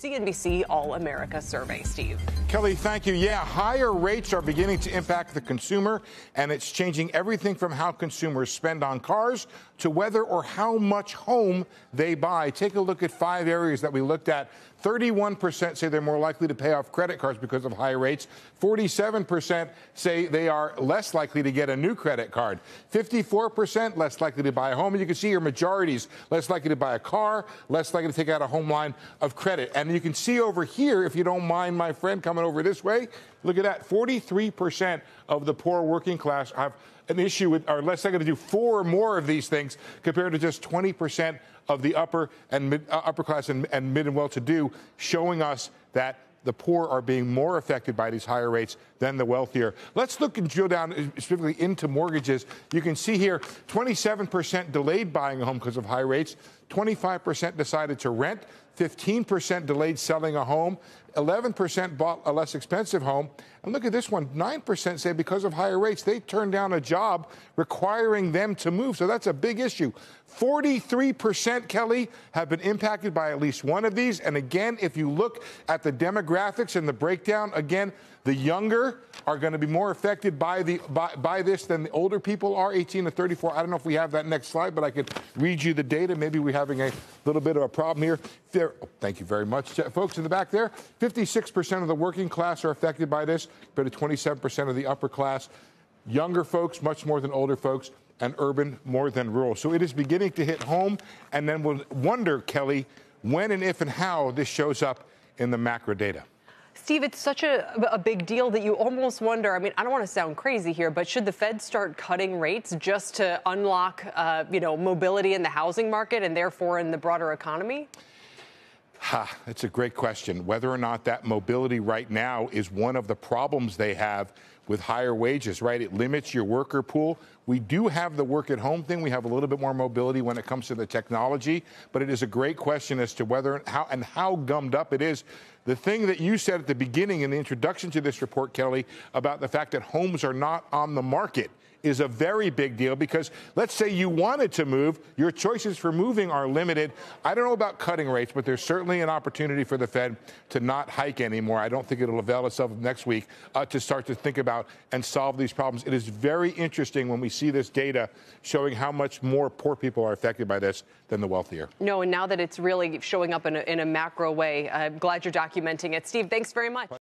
CNBC All America survey. Steve. Kelly, thank you. Yeah, higher rates are beginning to impact the consumer, and it's changing everything from how consumers spend on cars to whether or how much home they buy. Take a look at five areas that we looked at. 31% say they're more likely to pay off credit cards because of high rates. 47% say they are less likely to get a new credit card. 54% less likely to buy a home. And you can see your majorities less likely to buy a car, less likely to take out a home line of credit. And you can see over here, if you don't mind my friend coming over this way, look at that 43% of the poor working class have an issue with, are less likely to do four or more of these things compared to just 20% of the upper and mid, uh, upper class and, and mid and well-to-do, showing us that the poor are being more affected by these higher rates than the wealthier. Let's look and drill down specifically into mortgages. You can see here 27% delayed buying a home because of high rates, 25% decided to rent, 15% delayed selling a home, 11% bought a less expensive home. And look at this one 9% say because of higher rates, they turned down a job requiring them to move. So that's a big issue. 43%, Kelly, have been impacted by at least one of these. And again, if you look at the demographics and the breakdown, again, the younger are going to be more affected by the by, by this than the older people are, 18 to 34. I don't know if we have that next slide, but I could read you the data. Maybe we're having a little bit of a problem here. There, oh, thank you very much, folks in the back there. 56% of the working class are affected by this, but 27% of the upper class. Younger folks, much more than older folks, and urban more than rural. So it is beginning to hit home, and then we'll wonder, Kelly, when and if and how this shows up in the macro data. Steve, it's such a, a big deal that you almost wonder. I mean, I don't want to sound crazy here, but should the Fed start cutting rates just to unlock, uh, you know, mobility in the housing market and therefore in the broader economy? Ha, that's a great question. Whether or not that mobility right now is one of the problems they have with higher wages, right? It limits your worker pool. We do have the work at home thing. We have a little bit more mobility when it comes to the technology, but it is a great question as to whether how and how gummed up it is. The thing that you said at the beginning in the introduction to this report, Kelly, about the fact that homes are not on the market is a very big deal because let's say you wanted to move, your choices for moving are limited. I don't know about cutting rates, but there's certainly an opportunity for the Fed to not hike anymore. I don't think it'll avail itself next week uh, to start to think about and solve these problems. It is very interesting when we see this data showing how much more poor people are affected by this than the wealthier. No, and now that it's really showing up in a, in a macro way, I'm glad you're documenting it. Steve, thanks very much.